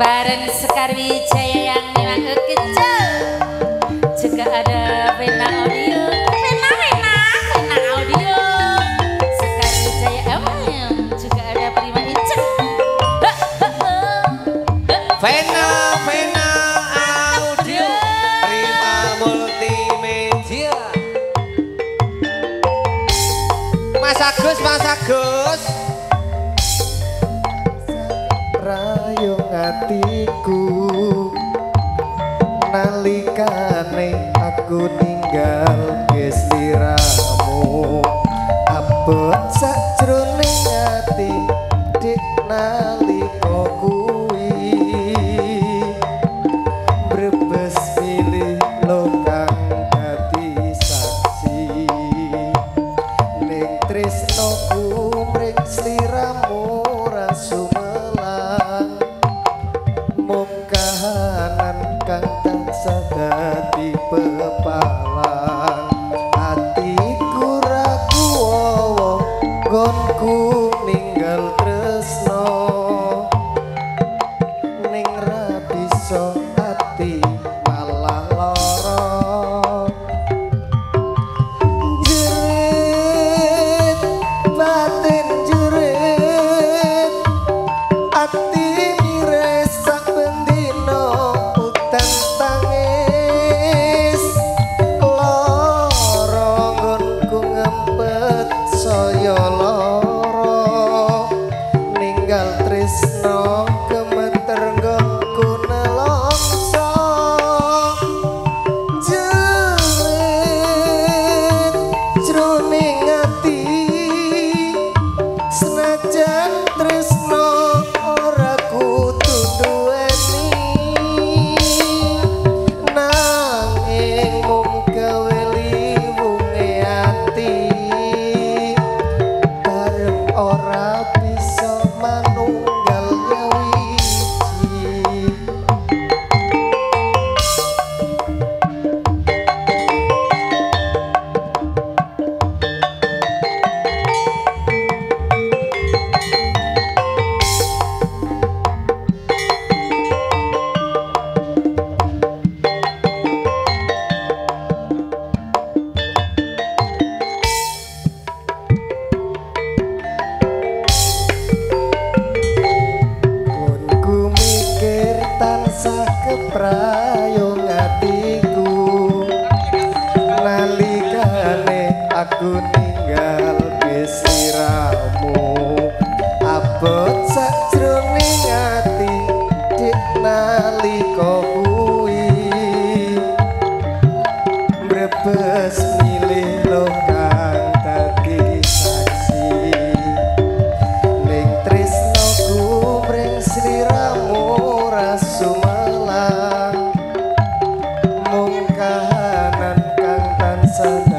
bareng Sekar Wijaya yang memang kecil juga ada Vena Audio Vena Vena Vena Audio Sekar Wijaya MM juga ada Prima Icek Vena, Vena Audio, Prima Multimedia. Mas Agus, Mas Agus. Atiku nalikane aku ninggal gesliramu abot sajroning ati dik nalika kuwi? Brebes milih lokang dadi saksi. Ning tresnoku keprayung atiku. Nalikane aku ninggal kesiramu sun.